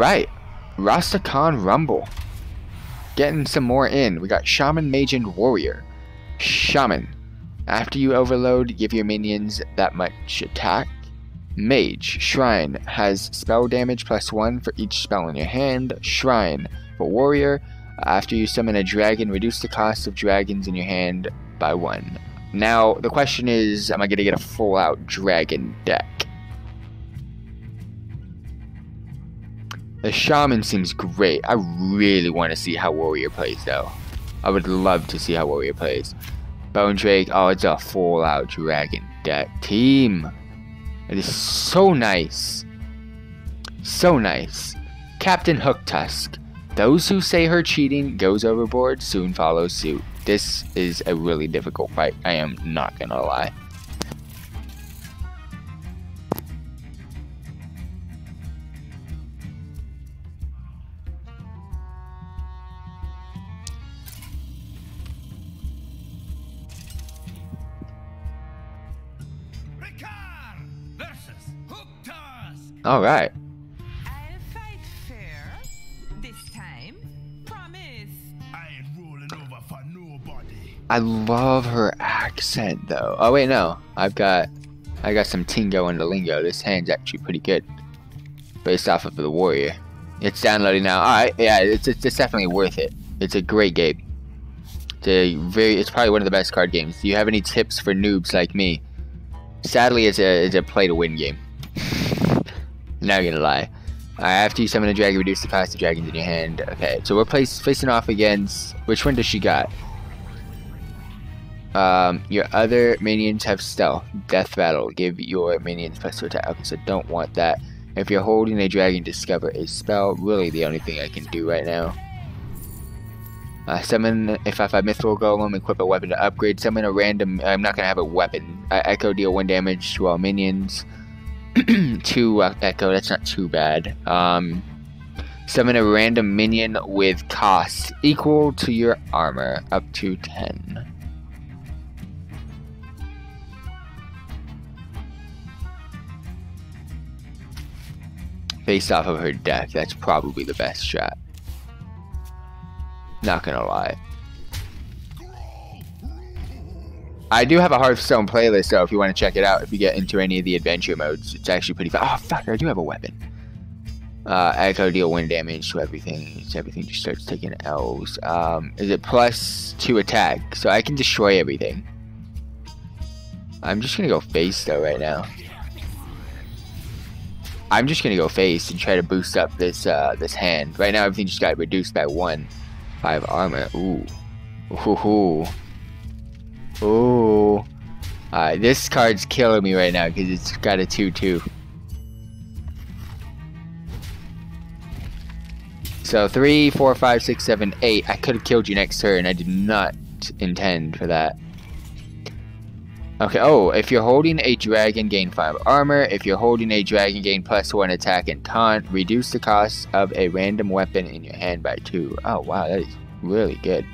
Alright. Rastakhan Rumble. Getting some more in. We got Shaman, Mage, and Warrior. Shaman. After you overload, give your minions that much attack. Mage. Shrine. Has spell damage plus one for each spell in your hand. Shrine. For Warrior. After you summon a dragon, reduce the cost of dragons in your hand by one. Now, the question is, am I going to get a full out dragon deck? The Shaman seems great. I really want to see how Warrior plays, though. I would love to see how Warrior plays. Bone Drake, oh, it's a full out dragon deck. Team! It is so nice. So nice. Captain Hooktusk. Those who say her cheating goes overboard soon follow suit. This is a really difficult fight, I am not gonna lie. All right. I'll fight fair. This time, promise. I ain't rolling over for nobody. I love her accent though. Oh wait, no. I've got I got some Tingo and the lingo. This hand's actually pretty good. Based off of the warrior. It's downloading now. Alright, yeah, it's, it's it's definitely worth it. It's a great game. It's a very it's probably one of the best card games. Do you have any tips for noobs like me? Sadly it's a it's a play to win game. Not gonna lie. Uh, after you summon a dragon, reduce the cost of dragons in your hand. Okay, so we're place, facing off against... Which one does she got? Um, your other minions have stealth. Death battle. Give your minions plus two attack. Okay, so don't want that. If you're holding a dragon, discover a spell. Really the only thing I can do right now. Uh, summon a 5-5 Mithril Golem, equip a weapon to upgrade. Summon a random... I'm not gonna have a weapon. Uh, echo deal 1 damage to all minions. two uh, echo, that's not too bad. Um, summon a random minion with cost equal to your armor, up to 10. Based off of her deck, that's probably the best strat. Not gonna lie. I do have a Hearthstone playlist, though, if you want to check it out. If you get into any of the adventure modes, it's actually pretty fun. Oh, fuck, I do have a weapon. Uh, Echo deal wind damage to everything. So everything just starts taking L's. Um, is it plus two attack? So I can destroy everything. I'm just gonna go face, though, right now. I'm just gonna go face and try to boost up this, uh, this hand. Right now, everything just got reduced by one. Five armor. Ooh. Ooh. Ooh. Ooh. Alright, this card's killing me right now because it's got a 2-2. So 3, 4, 5, 6, 7, 8. I could have killed you next turn. I did not intend for that. Okay, oh, if you're holding a dragon, gain 5 armor. If you're holding a dragon, gain plus 1 attack and taunt. Reduce the cost of a random weapon in your hand by 2. Oh, wow, that is really good.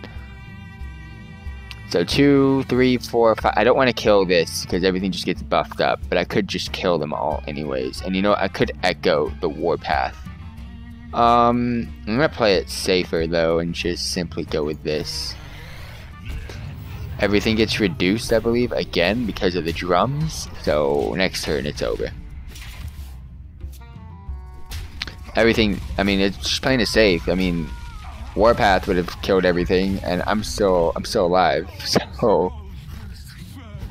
So two, three, four, five. I don't want to kill this because everything just gets buffed up, but I could just kill them all anyways. And you know, I could echo the warpath. Um, I'm gonna play it safer though and just simply go with this. Everything gets reduced, I believe, again because of the drums. So next turn it's over. Everything, I mean, it's just playing it safe. I mean, Warpath would have killed everything, and I'm still I'm still alive. So,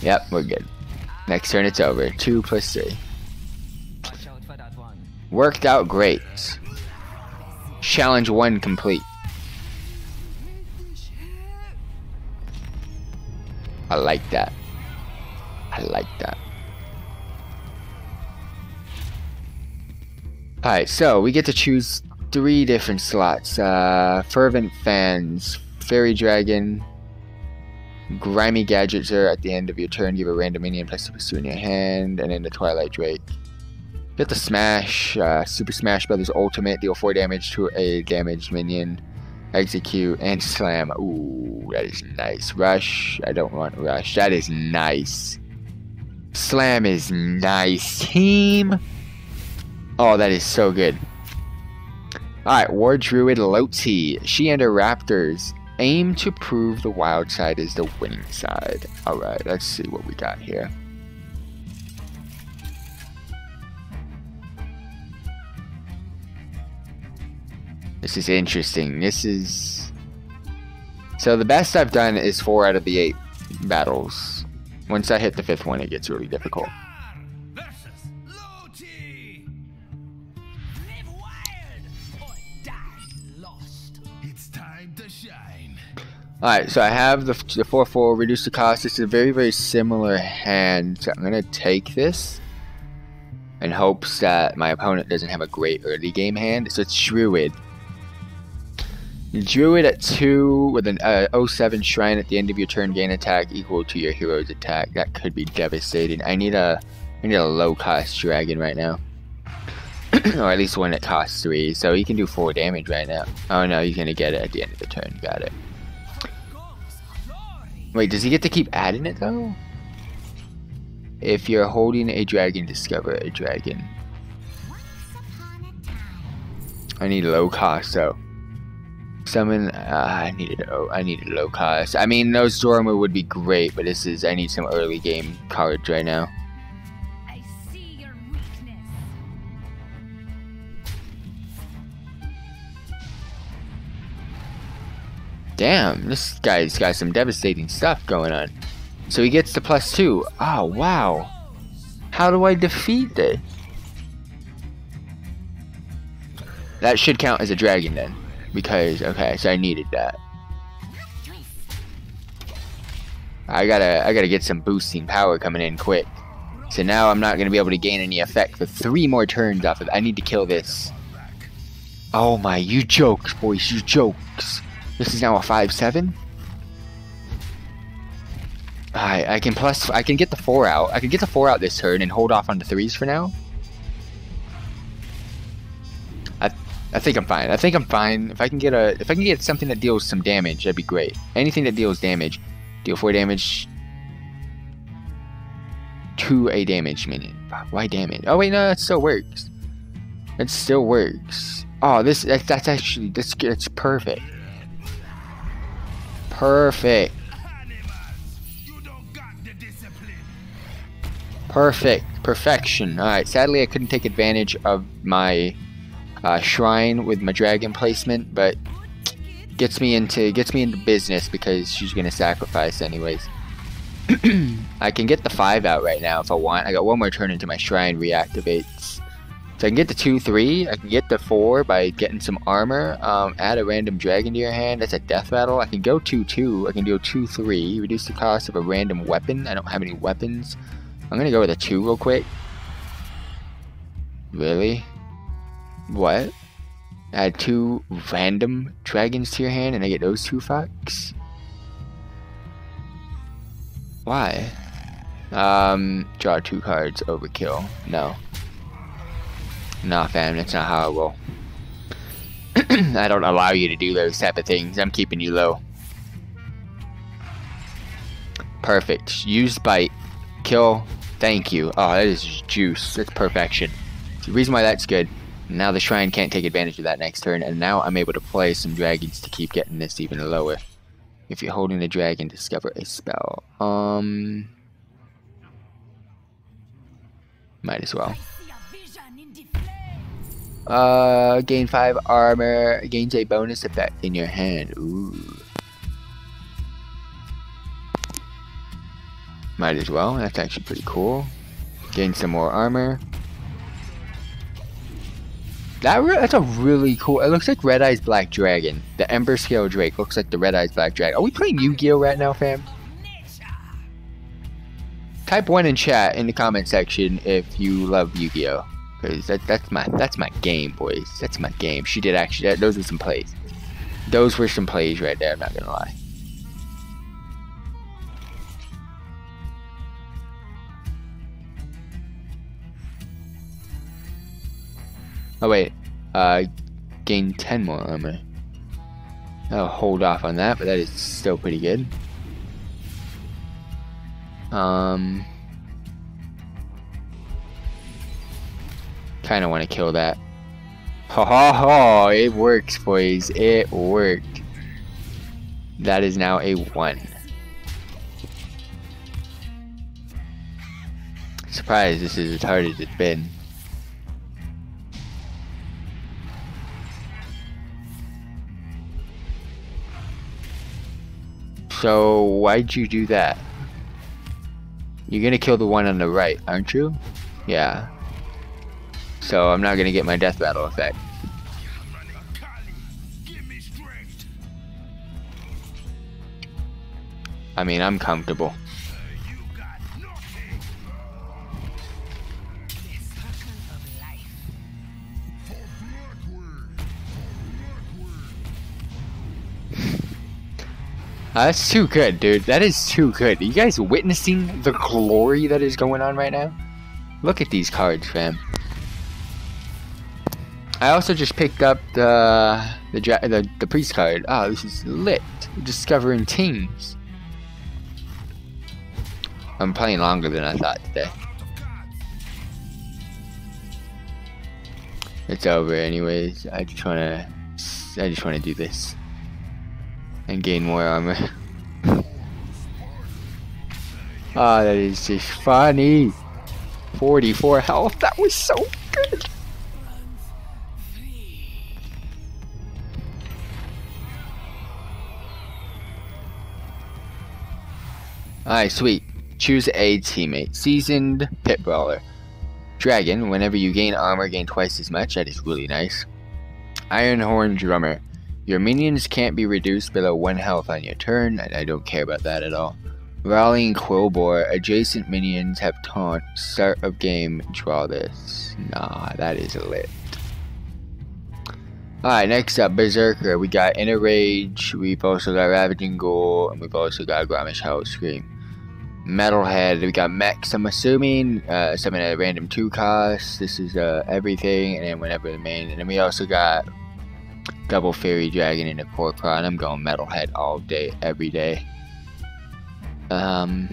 yep, we're good. Next turn, it's over. Two plus three. Worked out great. Challenge one complete. I like that. I like that. Alright, so we get to choose three different slots. Uh, Fervent Fans, Fairy Dragon, Grimy Gadgets are at the end of your turn. Give a random minion plus plus two in your hand, and then the Twilight Drake. Get the Smash, uh, Super Smash Brothers Ultimate. Deal four damage to a damaged minion. Execute and slam. Ooh, that is nice. Rush. I don't want rush. That is nice. Slam is nice. Team. Oh, that is so good. Alright, War Druid Loti. She and her raptors aim to prove the wild side is the winning side. Alright, let's see what we got here. This is interesting. This is... So the best I've done is four out of the eight battles. Once I hit the fifth one, it gets really difficult. Alright, so I have the, the 4-4, reduce the cost. This is a very, very similar hand. So I'm going to take this in hopes that my opponent doesn't have a great early game hand. So it's Druid. Druid at 2 with an uh, 07 Shrine at the end of your turn, gain attack equal to your hero's attack. That could be devastating. I need a, I need a low cost dragon right now. or at least one that costs 3. So he can do 4 damage right now. Oh no, he's going to get it at the end of the turn. Got it. Wait, does he get to keep adding it though? If you're holding a dragon, discover a dragon. I need low cost though. Summon. Uh, I needed. Oh, I needed low cost. I mean, no Stormer would be great, but this is. I need some early game cards right now. Damn, this guy's got some devastating stuff going on. So he gets the plus two. Oh wow. How do I defeat this? That should count as a dragon then. Because, okay, so I needed that. I gotta, I gotta get some boosting power coming in quick. So now I'm not gonna be able to gain any effect for three more turns off of I need to kill this. Oh my, you jokes, boys, you jokes. This is now a 5-7? I, I can plus, I can get the 4 out. I can get the 4 out this turn and hold off on the 3s for now. I, I think I'm fine. I think I'm fine. If I can get a, if I can get something that deals some damage, that'd be great. Anything that deals damage, deal 4 damage to a damage minion. Why damage? Oh wait, no, that still works. It still works. Oh, this, that's, that's actually, that's, that's perfect. Perfect. Perfect. Perfection. Alright, sadly I couldn't take advantage of my uh, shrine with my dragon placement, but gets me into gets me into business because she's gonna sacrifice anyways. I can get the five out right now if I want. I got one more turn into my shrine reactivates. So I can get the two, three. I can get the four by getting some armor. Um, add a random dragon to your hand. That's a death battle. I can go two, two. I can do two, three. Reduce the cost of a random weapon. I don't have any weapons. I'm gonna go with a two real quick. Really? What? Add two random dragons to your hand and I get those two fucks? Why? Um, draw two cards, overkill. No. Nah, fam, that's not how I roll. I don't allow you to do those type of things. I'm keeping you low. Perfect. Use bite. Kill. Thank you. Oh, that is juice. That's perfection. The reason why that's good. Now the shrine can't take advantage of that next turn, and now I'm able to play some dragons to keep getting this even lower. If you're holding a dragon, discover a spell. Um, might as well. Uh, gain five armor, gains a bonus effect in your hand. Ooh. Might as well. That's actually pretty cool. Gain some more armor. That that's a really cool. It looks like Red Eyes Black Dragon. The Emberscale Drake looks like the Red Eyes Black Dragon. Are we playing Yu-Gi-Oh right now, fam? Type one in chat in the comment section if you love Yu-Gi-Oh. Cause that, that's my that's my game, boys. That's my game. She did actually. That, those were some plays. Those were some plays right there. I'm not gonna lie. Oh wait, uh, gain 10 more armor. I'll hold off on that, but that is still pretty good. Um, kind of want to kill that. Ha ha ha! It works, boys. It worked. That is now a one. Surprised this is as hard as it's been. So, why'd you do that? You're gonna kill the one on the right, aren't you? Yeah. So, I'm not gonna get my death battle effect. I mean, I'm comfortable. Blackwing. That's too good, dude. That is too good. you guys witnessing the glory that is going on right now? Look at these cards, fam. I also just picked up the the the, the priest card. Oh, this is lit. Discovering teams. I'm playing longer than I thought today. It's over, anyways. I just wanna, I just wanna do this and gain more armor. Ah, that is just funny. 44 health. That was so Alright, sweet. Choose a teammate. Seasoned Pit Brawler. Dragon, whenever you gain armor, gain twice as much. That is really nice. Iron Horn Drummer. Your minions can't be reduced below 1 health on your turn. I, I don't care about that at all. Rallying Quilboar. Adjacent minions have taunt. Start of game, draw this. Nah, that is lit. Alright, next up, Berserker. We got Inner Rage, we've also got Ravaging Ghoul, and we've also got Grommash Hellscream. Metalhead, we got Mex, I'm assuming, uh, summon at random 2 cost. This is uh, everything, and then whenever the main. And then we also got Double Fairy Dragon and a Kor'kron. I'm going Metalhead all day, every day. Um.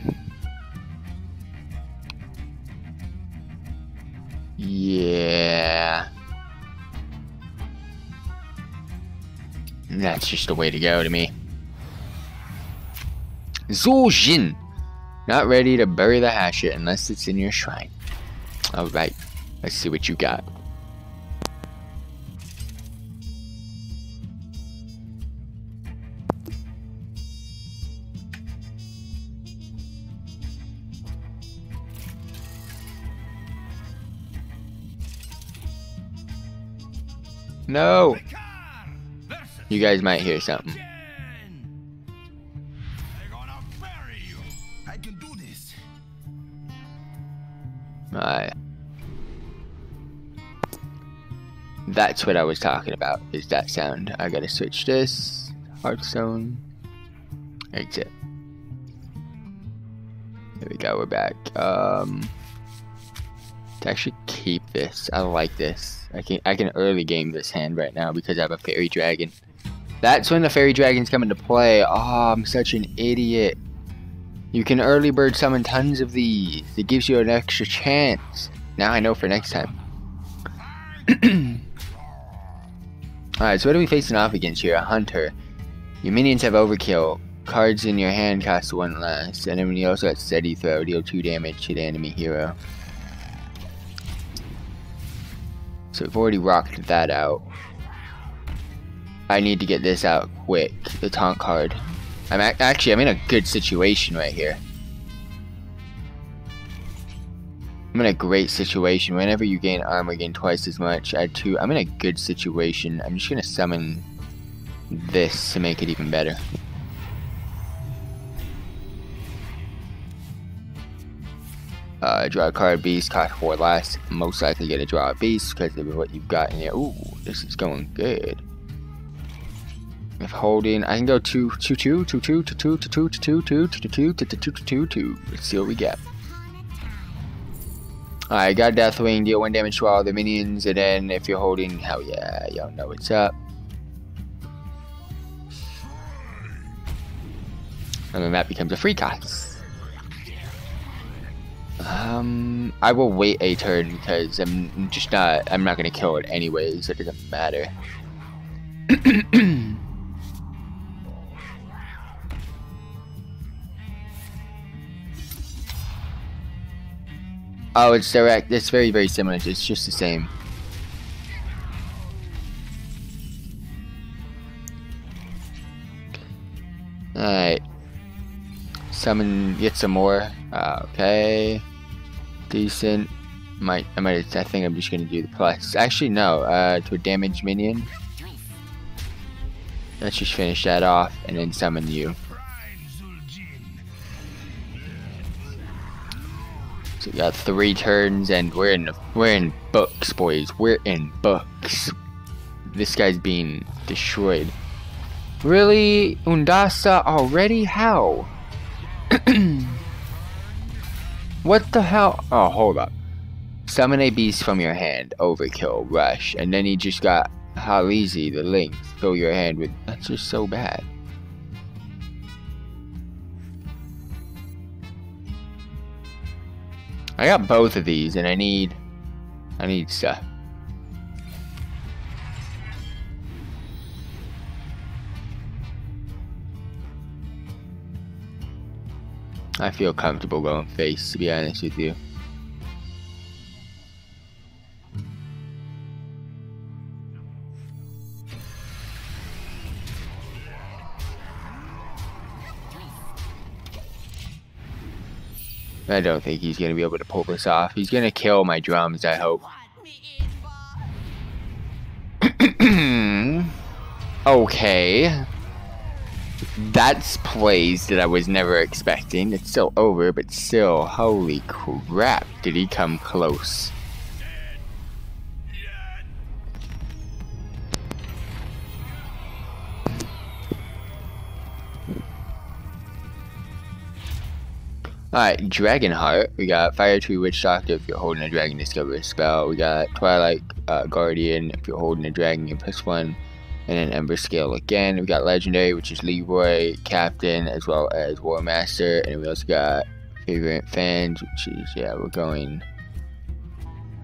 Yeah. That's just the way to go to me. Zul'jin! Not ready to bury the hatchet unless it's in your shrine. Alright, let's see what you got. No! You guys might hear something. That's what I was talking about, is that sound. I gotta switch this. Hearthstone. Exit. There we go, we're back. Um to actually keep this. I like this. I can I can early game this hand right now because I have a fairy dragon. That's when the fairy dragons come into play. Oh, I'm such an idiot. You can early bird summon tons of these. It gives you an extra chance. Now I know for next time. Alright, so what are we facing off against here? A hunter. Your minions have overkill. Cards in your hand cost one less. And then you also got steady throw, deal two damage to the enemy hero. So we've already rocked that out. I need to get this out quick. The taunt card. I'm ac actually I'm in a good situation right here. I'm in a great situation. Whenever you gain armor, gain twice as much. Add two. I'm in a good situation. I'm just gonna summon this to make it even better. Uh, draw a card, beast, cost four last. Most likely gonna draw a beast because of what you've got in here. Ooh, this is going good. If holding, I can go two, two, two, two, two, two, two, two, two, two, two, two, two, two, two, two, two. Let's see what we get. Alright, got Deathwing, deal one damage to all the minions, and then if you're holding, hell yeah, y'all know what's up. And then that becomes a free cost. Um, I will wait a turn because I'm just not. I'm not gonna kill it anyways. It doesn't matter. Oh, it's direct. It's very, very similar. It's just the same. Alright. Summon, get some more. Uh, okay. Decent. Might, I might, I think I'm just gonna do the plus. Actually, no, uh, to a damage minion. Let's just finish that off and then summon you. We got three turns and we're in, we're in books, boys. We're in books. This guy's being destroyed. Really? Undasa already? How? what the hell? Oh, hold up. Summon a beast from your hand. Overkill. Rush. And then he just got easy the link. Fill your hand with. That's just so bad. I got both of these and I need. I need stuff. I feel comfortable going face, to be honest with you. I don't think he's going to be able to pull this off. He's going to kill my drums, I hope. okay. That's plays that I was never expecting. It's still over, but still, holy crap, did he come close. Alright, Dragonheart. We got Firetree Witchdoctor if you're holding a dragon, discover a spell. We got Twilight uh, Guardian if you're holding a dragon, you plus one and then Emberscale again. We got Legendary, which is Leeroy, Captain, as well as War Master, and we also got Favorite Fans, which is, yeah, we're going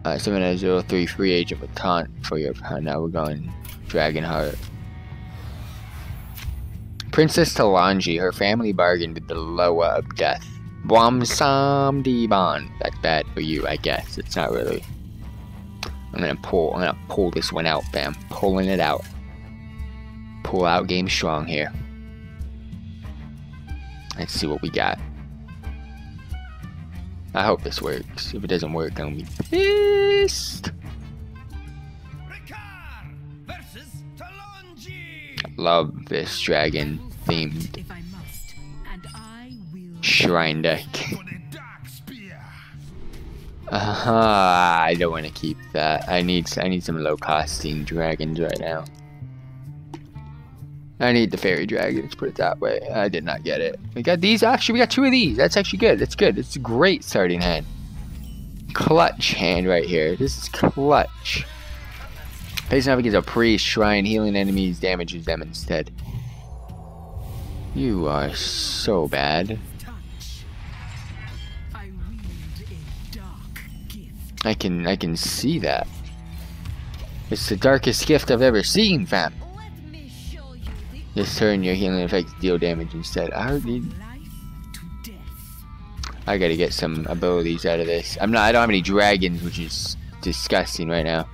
uh, 7003 Free Agent with Taunt for your, uh, now we're going Dragonheart. Princess Talanji, her family bargained with the Loa of Death. Bwamsam Diban. That's bad for you, I guess. It's not really. I'm gonna pull, I'm gonna pull this one out, fam. Pulling it out pull out game strong here. Let's see what we got. I hope this works. If it doesn't work, I'm gonna be pissed. Love this dragon themed shrine deck. Uh I don't want to keep that. I need I need some low costing dragons right now. I need the fairy dragon, let's put it that way. I did not get it. We got these, actually we got two of these. That's actually good, that's good. It's a great starting hand. Clutch hand right here. This is clutch. Facing off against a priest, shrine, healing enemies, damages them instead. You are so bad. I can I can see that. It's the darkest gift I've ever seen, fam. This turn, your healing effects deal damage instead. I need. I gotta get some abilities out of this. I'm not. I don't have any dragons, which is disgusting right now.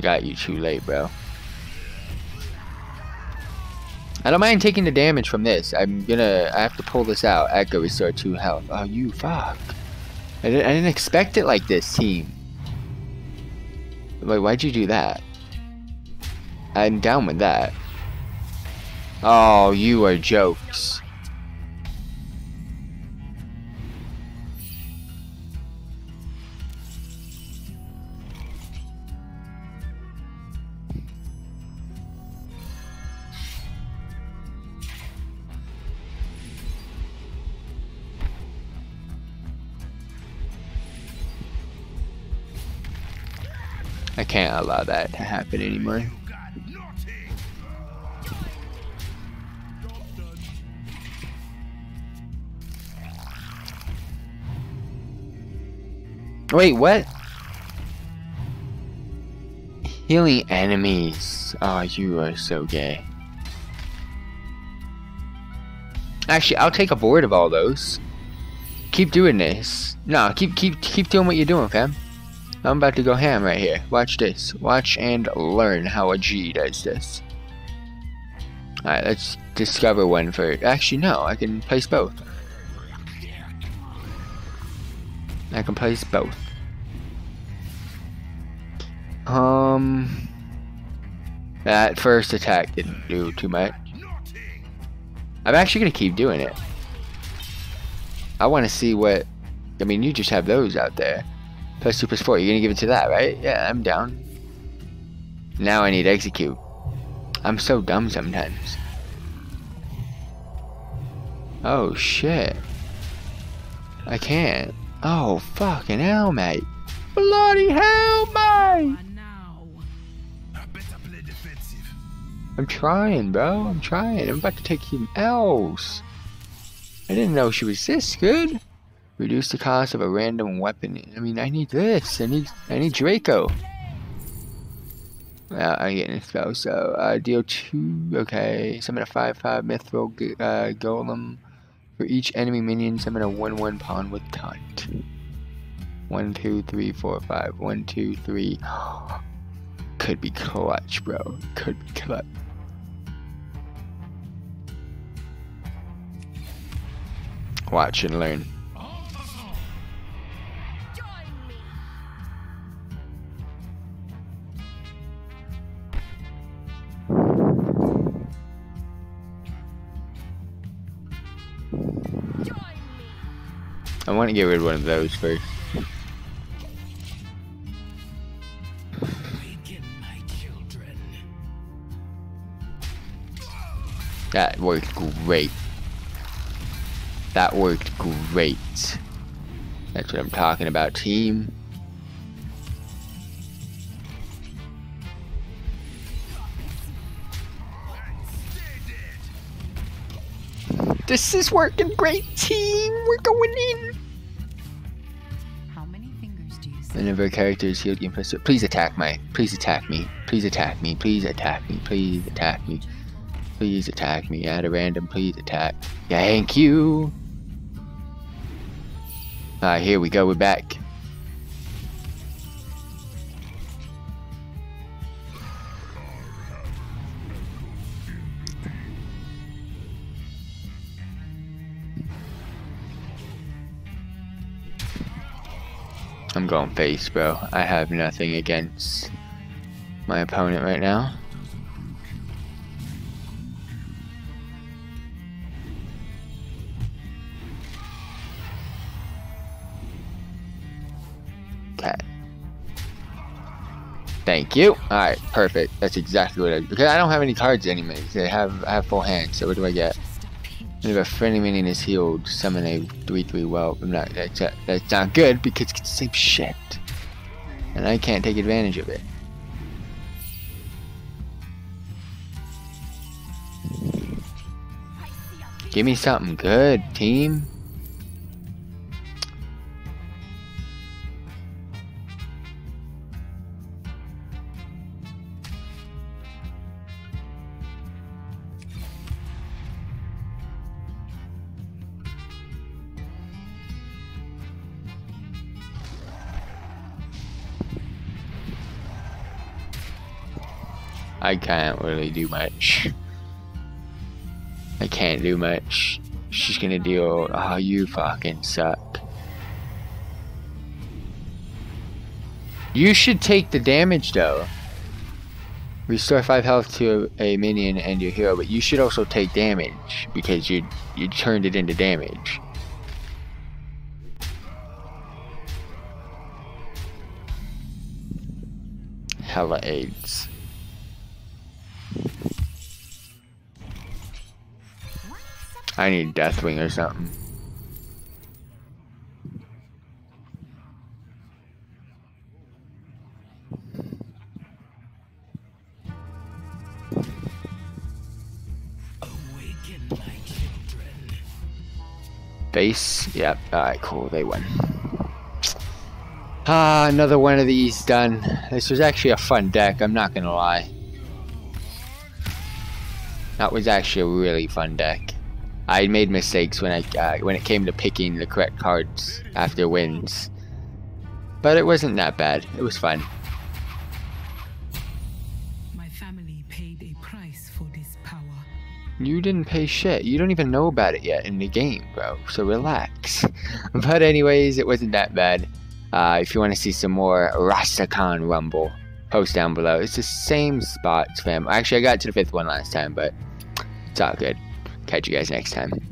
Got you too late, bro. I don't mind taking the damage from this. I'm gonna, I have to pull this out. Echo restore 2 health. Oh, you fuck. I didn't, I didn't expect it like this, team. Wait, why'd you do that? I'm down with that. Oh, you are jokes. I can't allow that to happen anymore. Wait, what? Healing enemies. Oh, you are so gay. Actually, I'll take a board of all those. Keep doing this. No, keep keep keep doing what you're doing, fam. I'm about to go ham right here. Watch this. Watch and learn how a G does this. Alright, let's discover one first. Actually, no, I can place both. I can place both. Um, that first attack didn't do too much. I'm actually gonna keep doing it. I want to see what. I mean, you just have those out there. Plus two plus four. You're gonna give it to that, right? Yeah, I'm down. Now I need execute. I'm so dumb sometimes. Oh shit. I can't. Oh fucking hell, mate. Bloody hell, mate. I'm trying, bro. I'm trying. I'm about to take him else. I didn't know she was this good. Reduce the cost of a random weapon. I mean, I need this. I need, I need Draco. Uh, I'm getting a spell. So, uh, deal two. Okay, summon a five-five mithril uh, golem. For each enemy minion, summon a one-one pawn with taunt. One, two, three, four, five. One, two, three. Could be clutch, bro. Could be clutch. Watch and learn. I want to get rid of one of those first. That worked great. That worked great. That's what I'm talking about, team. This is working great, team. We're going in. Whenever a character is healed, you press it. Please attack my. Please attack me. Please attack me. Please attack me. Please attack me. Please attack me. At a random, please attack. Thank you. Alright, here we go. We're back. I'm going face, bro. I have nothing against my opponent right now. Okay. Thank you. Alright, perfect. That's exactly what I because I don't have any cards anyways. I have I have full hands, so what do I get? If a friendly minion is healed, summon a 3-3 well. I'm not that's, that's not good because it's the same shit. And I can't take advantage of it. Give me something good, team. I can't really do much. I can't do much. She's gonna deal. Oh, you fucking suck. You should take the damage though. Restore 5 health to a minion and your hero, but you should also take damage because you you turned it into damage. Hella AIDS. I need Deathwing or something. Base. Yep. Alright, cool. They win. Ah, another one of these done. This was actually a fun deck, I'm not gonna lie. That was actually a really fun deck. I made mistakes when I uh, when it came to picking the correct cards after wins. But it wasn't that bad. It was fun. My family paid a price for this power. You didn't pay shit. You don't even know about it yet in the game, bro. So relax. but anyways, it wasn't that bad. Uh, if you want to see some more Rastakhan Rumble, post down below. It's the same spots, fam. Actually, I got to the fifth one last time, but it's all good. Catch you guys next time.